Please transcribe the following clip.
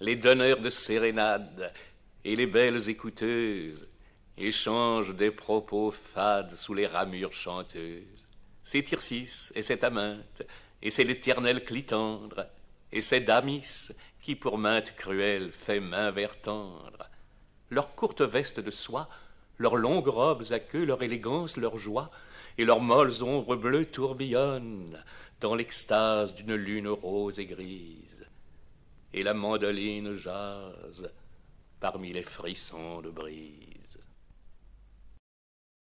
les donneurs de sérénades et les belles écouteuses échangent des propos fades sous les ramures chanteuses. C'est Tircis et c'est Aminte, et c'est l'éternel Clitandre, et c'est Damis qui pour mainte cruelle fait main vers tendre. Leurs courtes vestes de soie, leurs longues robes à queue, leur élégance, leur joie, et leurs molles ombres bleues tourbillonnent dans l'extase d'une lune rose et grise. Et la mandoline jase parmi les frissons de brise.